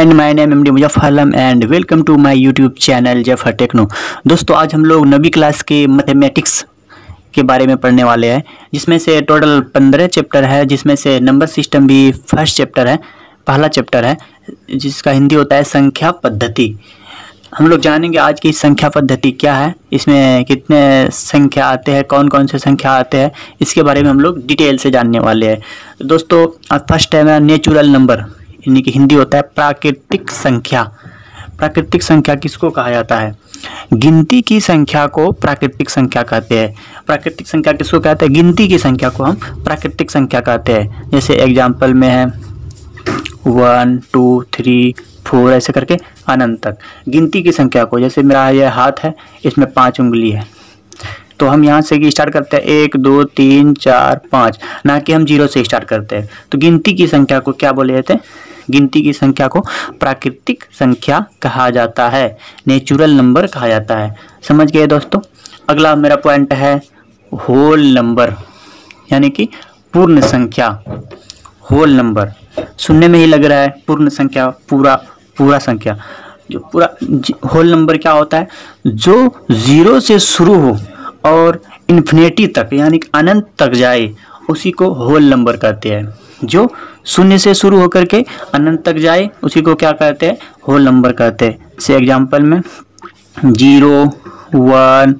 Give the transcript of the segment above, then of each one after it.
And my name M D Muzaffaralam and welcome to my YouTube channel Zafar techno दोस्तों, आज हम लोग नवी class के मैथमेटिक्स के बारे में पढ़ने वाले हैं, जिसमें से टोटल पंद्रह चैप्टर है, जिसमें से नंबर सिस्टम भी फ़र्स्ट चैप्टर है, पहला चैप्टर है, जिसका हिंदी होता है संख्या पद्धति। हम लोग जानेंगे आज की संख्या पद्धति क्या है, इसमें कितने संख्या आते हैं कौन कौन से संख्या आते हैं, इसके बारे में हम लोग डिटेल से जानने वाले हैं। दोस्तों फ़र्स्ट है नेचुरल नंबर यानी कि हिंदी होता है प्राकृतिक संख्या। प्राकृतिक संख्या किसको कहा जाता है? गिनती की संख्या को प्राकृतिक संख्या कहते हैं। प्राकृतिक संख्या किसको कहते हैं? गिनती की संख्या को हम प्राकृतिक संख्या कहते हैं। जैसे एग्ज़ाम्पल में है वन टू थ्री फोर ऐसे करके अनंत तक गिनती की संख्या को, जैसे मेरा यह हाथ है, इसमें पाँच उंगली है। तो हम यहाँ से स्टार्ट करते हैं। एक, दो, तीन, चार, पाँच। ना कि हम ज़ीरो से स्टार्ट करते हैं। तो गिनती की संख्या को क्या बोले जाते हैं? गिनती की संख्या को प्राकृतिक संख्या कहा जाता है। नेचुरल नंबर कहा जाता है। समझ गए दोस्तों? अगला मेरा पॉइंट है होल नंबर यानी कि पूर्ण संख्या। होल नंबर सुनने में ही लग रहा है पूर्ण संख्या, पूरा पूरा संख्या। जो पूरा होल नंबर क्या होता है? जो ज़ीरो से शुरू हो और इन्फिनेटी तक, यानी अनंत तक जाए, उसी को होल नंबर कहते हैं। जो शून्य से शुरू होकर के अनंत तक जाए, उसी को क्या कहते हैं? होल नंबर कहते हैं। से एग्जांपल में ज़ीरो वन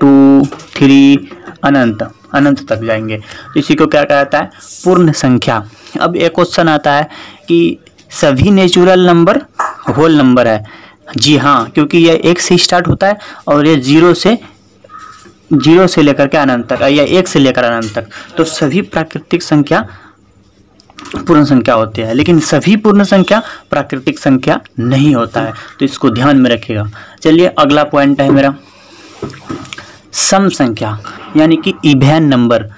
टू थ्री अनंत अनंत तक जाएँगे। तो इसी को क्या कहता है? पूर्ण संख्या। अब एक क्वेश्चन आता है कि सभी नेचुरल नंबर होल नंबर है। जी हाँ क्योंकि यह एक से स्टार्ट होता है और यह ज़ीरो से ज़ीरो से लेकर के अनंत तक, या एक से लेकर अनंत तक। तो सभी प्राकृतिक संख्या पूर्ण संख्या होती है, लेकिन सभी पूर्ण संख्या प्राकृतिक संख्या नहीं होता है। तो इसको ध्यान में रखिएगा। चलिए, अगला पॉइंट है मेरा। सम संख्या, यानी कि इवेन नंबर।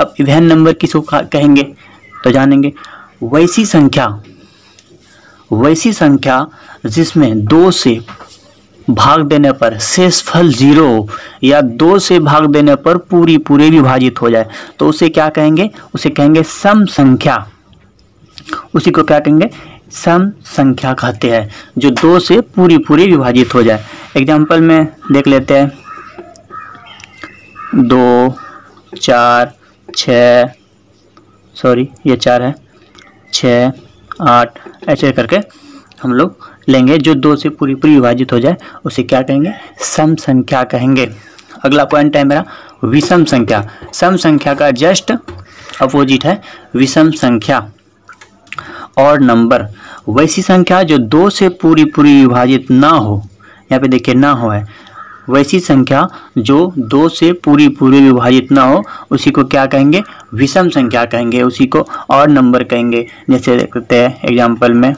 अब इवेन नंबर किसको कहेंगे? तो जानेंगे। वैसी संख्या वैसी संख्या जिसमें दो से भाग देने पर शेष फल ज़ीरो या दो से भाग देने पर पूरी पूरे विभाजित हो जाए तो उसे क्या कहेंगे? उसे कहेंगे सम संख्या। उसी को क्या कहेंगे? सम संख्या कहते हैं, जो दो से पूरी पूरी विभाजित हो जाए। एग्ज़ाम्पल में देख लेते हैं। दो, चार छ सॉरी ये चार है। छ आठ, ऐसे करके हम लोग लेंगे, जो दो से पूरी पूरी विभाजित हो जाए, उसे क्या कहेंगे? सम संख्या कहेंगे। अगला पॉइंट है मेरा, विषम संख्या। सम संख्या का जस्ट अपोजिट है, विषम संख्या। और नंबर। वैसी संख्या जो दो से पूरी पूरी विभाजित ना हो, यहाँ पे देखिए ना हो है। वैसी संख्या जो दो से पूरी पूरी विभाजित ना हो, उसी को क्या कहेंगे? विषम संख्या कहेंगे उसी को, और नंबर कहेंगे। जैसे देखते हैं एग्ज़ाम्पल में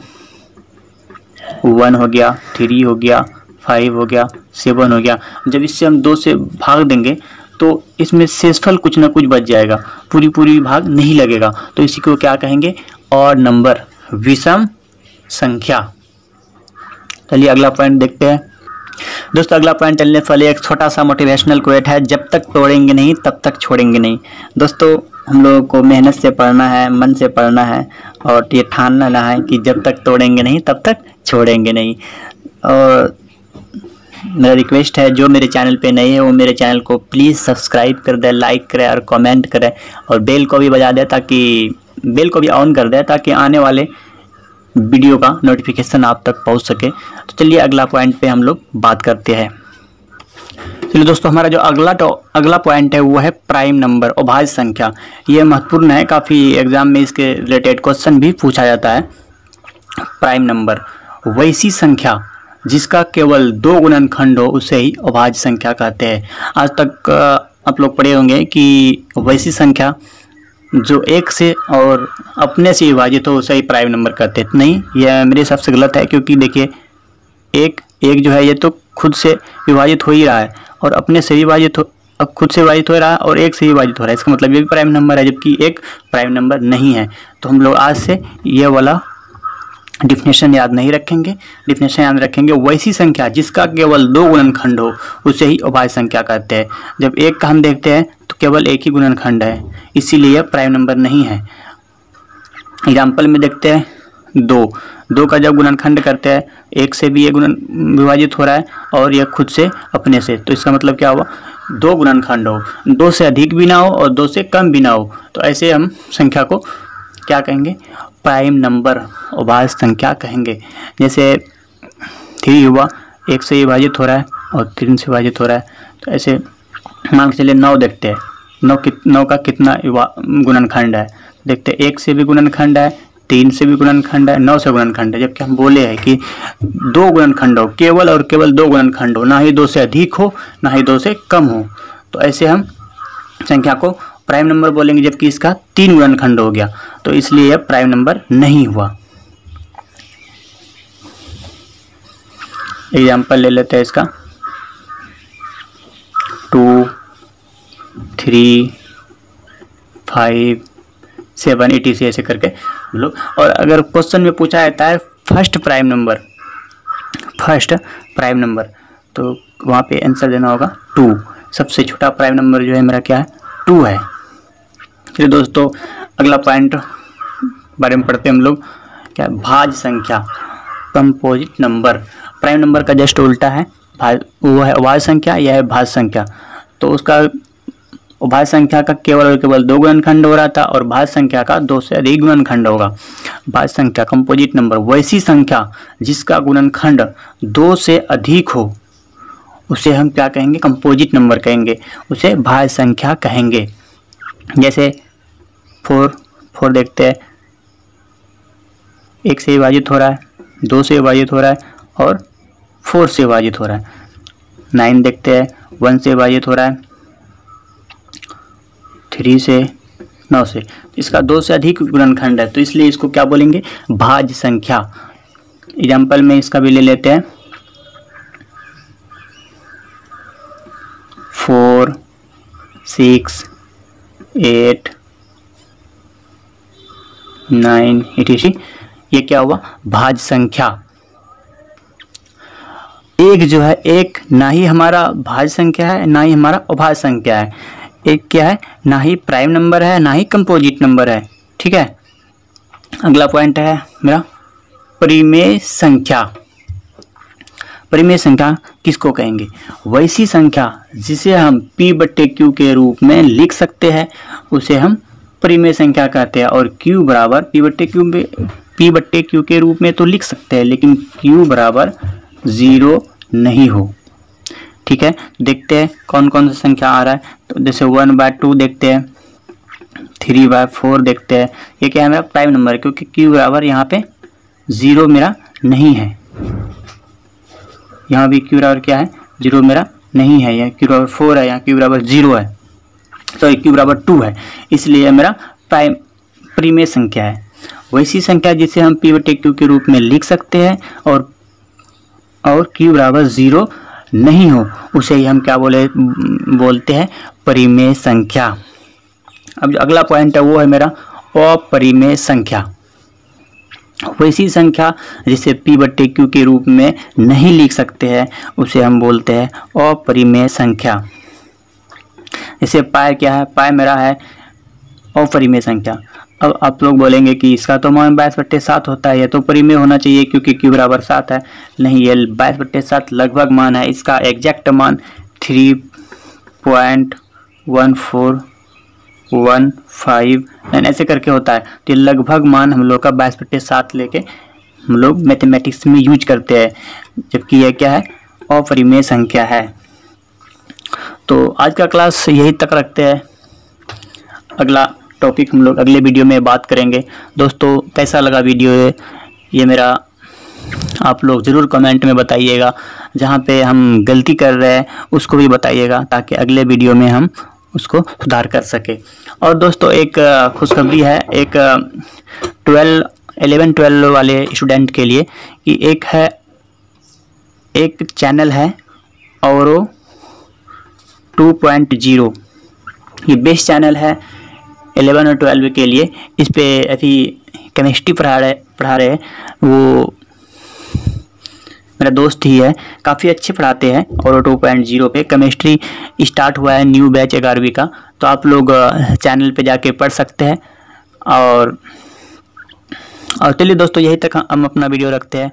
वन हो गया थ्री हो गया फाइव हो गया सेवन हो गया। जब इससे हम दो से भाग देंगे तो इसमें शेषफल कुछ ना कुछ बच जाएगा। पूरी पूरी भाग नहीं लगेगा। तो इसी को क्या कहेंगे? और नंबर। विषम संख्या। चलिए अगला पॉइंट देखते हैं। दोस्तों, अगला पॉइंट चलने से पहले एक छोटा सा मोटिवेशनल क्वेट है, जब तक तोड़ेंगे नहीं, तब तक छोड़ेंगे नहीं। दोस्तों, हम लोगों को मेहनत से पढ़ना है, मन से पढ़ना है, और ये ठान लेना है कि जब तक तोड़ेंगे नहीं, तब तक छोड़ेंगे नहीं। और मेरा रिक्वेस्ट है, जो मेरे चैनल पे नए है, वो मेरे चैनल को प्लीज़ सब्सक्राइब कर दे लाइक करें और कमेंट करें, और बेल को भी बजा दें ताकि बेल को भी ऑन कर दें ताकि आने वाले वीडियो का नोटिफिकेशन आप तक पहुँच सके। तो चलिए अगला पॉइंट पे हम लोग बात करते हैं। चलिए दोस्तों, हमारा जो अगला तो अगला पॉइंट है, वो है प्राइम नंबर और भाज्य संख्या। ये महत्वपूर्ण है, काफ़ी एग्ज़ाम में इसके रिलेटेड क्वेश्चन भी पूछा जाता है। प्राइम नंबर वैसी संख्या, जिसका केवल दो गुणनखंड हो, उसे ही अभाज्य संख्या कहते हैं। आज तक आप लोग पढ़े होंगे कि वैसी संख्या जो एक से और अपने से विभाजित हो उसे ही प्राइम नंबर कहते हैं। नहीं, यह मेरे हिसाब से गलत है, क्योंकि देखिए, एक एक जो है, ये तो खुद से विभाजित हो ही रहा है, और अपने से विभाजित हो, अब खुद से विभाजित हो रहा है और एक से विभाजित हो रहा है। इसका मतलब ये भी प्राइम नंबर है, जबकि एक प्राइम नंबर नहीं है। तो हम लोग आज से ये वाला डिफिनेशन याद नहीं रखेंगे। डिफिनेशन याद रखेंगे, वैसी संख्या जिसका केवल दो गुणनखंड हो, उसे ही उभाज्य संख्या कहते हैं। जब एक का हम देखते हैं तो केवल एक ही गुणनखंड है, इसीलिए प्राइम नंबर नहीं है। एग्ज़ाम्पल में देखते हैं, दो। दो का जब गुणनखंड करते हैं, एक से भी ये गुणन विभाजित हो रहा है, और यह खुद से अपने से। तो इसका मतलब क्या हुआ? दो गुणनखंड हो। दो से अधिक भी ना हो, और दो से कम भी ना हो। तो ऐसे हम संख्या को क्या कहेंगे? प्राइम नंबर और संख्या कहेंगे। जैसे थ्री हुआ, एक से विभाजित हो रहा है और तीन से विभाजित हो रहा है। तो ऐसे मान के चलिए नौ देखते हैं। नौ कित, नौ का कितना गुणनखंड है? देखते हैं, एक से भी गुणनखंड है, तीन से भी गुणनखंड है, नौ से गुणनखंड है। जबकि हम बोले हैं कि दो गुणनखंड हो, केवल और केवल दो गुणनखंड हो, ना ही दो से अधिक हो, ना ही दो से कम हो। तो ऐसे हम संख्या को प्राइम नंबर बोलेंगे, जबकि इसका तीन गुणनखंड हो गया। तो इसलिए यह प्राइम नंबर नहीं हुआ। एग्ज़ाम्पल ले लेते हैं इसका। Two three five seven etc ऐसे करके। लोग और अगर क्वेश्चन में पूछा जाता है first prime number first prime number तो वहाँ पे आंसर देना होगा टू सबसे छोटा प्राइम नंबर जो है, मेरा क्या है? टू है। फिर दोस्तों, अगला पॉइंट बारे में पढ़ते हैं हम लोग। क्या भाज संख्या कंपोजिट नंबर प्राइम नंबर का जस्ट उल्टा है। भाज, वो है भाज संख्या, यह है भाज संख्या। तो उसका भाज संख्या का केवल और केवल दो गुणनखंड हो रहा था और भाज संख्या का दो से अधिक गुणनखंड होगा। भाज संख्या कंपोजिट नंबर वैसी संख्या जिसका गुणनखंड दो से अधिक हो, उसे हम क्या कहेंगे? कंपोजिट नंबर कहेंगे। उसे भाज संख्या कहेंगे। जैसे फोर फोर देखते हैं। एक से विभाजित हो रहा है, दो से विभाजित हो रहा है और फोर से विभाजित हो रहा है। नाइन देखते हैं, वन से विभाजित हो रहा है, थ्री से, नौ से। इसका दो से अधिक गुणनखंड है तो इसलिए इसको क्या बोलेंगे? भाज संख्या। एग्ज़ाम्पल में इसका भी ले लेते हैं। Four six eight nine etc ये क्या हुआ? भाज संख्या। एक जो है, एक ना ही हमारा भाज संख्या है, ना ही हमारा अभाज संख्या है। एक क्या है? ना ही प्राइम नंबर है, ना ही कंपोजिट नंबर है। ठीक है? अगला पॉइंट है मेरा। परिमेय संख्या। परिमेय संख्या किसको कहेंगे? वैसी संख्या जिसे हम p बट्टे क्यू के रूप में लिख सकते हैं, उसे हम परिमेय संख्या कहते हैं और q बराबर p बट्टे क्यू में, p बट्टे क्यू के रूप में तो लिख सकते हैं, लेकिन q बराबर ज़ीरो नहीं हो। ठीक है? देखते हैं कौन कौन सा संख्या आ रहा है। तो जैसे वन बाय टू देखते हैं, थ्री बाय फोर देखते हैं। ये क्या है मेरा प्राइम नंबर क्योंकि क्यू बराबर यहाँ पे ज़ीरो मेरा नहीं है। यहाँ भी क्यू बराबर क्या है? ज़ीरो मेरा नहीं है यहाँ क्यू बराबर फोर है यहाँ क्यू बराबर ज़ीरो है। सॉरी क्यू बराबर टू है। इसलिए मेरा प्राइम प्रीमियर संख्या है। वैसी संख्या जिसे हम पी बटे क्यू के रूप में लिख सकते हैं, और और क्यू बराबर ज़ीरो नहीं हो, उसे ही हम क्या बोले, बोलते हैं परिमेय संख्या। अब जो अगला पॉइंट है, वो है मेरा अपरिमेय संख्या। वैसी संख्या जिसे पी बट्टे क्यू के रूप में नहीं लिख सकते हैं, उसे हम बोलते हैं अपरिमेय संख्या। जैसे पाए क्या है? पाए मेरा है अपरिमेय संख्या। अब आप लोग बोलेंगे कि इसका तो मान बाईस बट्टे सात होता है, ये तो परिमेय होना चाहिए क्योंकि क्यू बराबर सात है। नहीं, ये बाईस बट्टे सात लगभग मान है, इसका एग्जैक्ट मान three point one four one, five and ऐसे करके होता है। तो ये लगभग मान हम लोग का बाईस बट्टे सात लेके हम लोग मैथमेटिक्स में यूज़ करते हैं, जबकि यह क्या है? अपरिमेय संख्या है। तो आज का क्लास यही तक रखते हैं। अगला टॉपिक हम लोग अगले वीडियो में बात करेंगे। दोस्तों, कैसा लगा वीडियो है ये मेरा आप लोग ज़रूर कमेंट में बताइएगा। जहाँ पे हम गलती कर रहे हैं, उसको भी बताइएगा, ताकि अगले वीडियो में हम उसको सुधार कर सके। और दोस्तों, एक खुशखबरी है, एक ट्वेल्व एलेवन ट्वेल्व वाले स्टूडेंट के लिए कि एक है, एक चैनल है और टू पॉइंट ज़ीरो। ये बेस्ट चैनल है एलेवन और ट्वेल्व के लिए। इस पर अभी केमिस्ट्री पढ़ा रहे पढ़ा रहे वो मेरा दोस्त ही है, काफ़ी अच्छे पढ़ाते हैं और टू पॉइंट ज़ीरो पे केमिस्ट्री स्टार्ट हुआ है न्यू बैच ग्यारहवीं का। तो आप लोग चैनल पे जाके पढ़ सकते हैं। और और चलिए दोस्तों, यही तक हम अपना वीडियो रखते हैं।